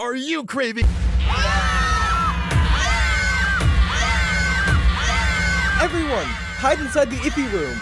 are you craving? Everyone, hide inside the Ippy room.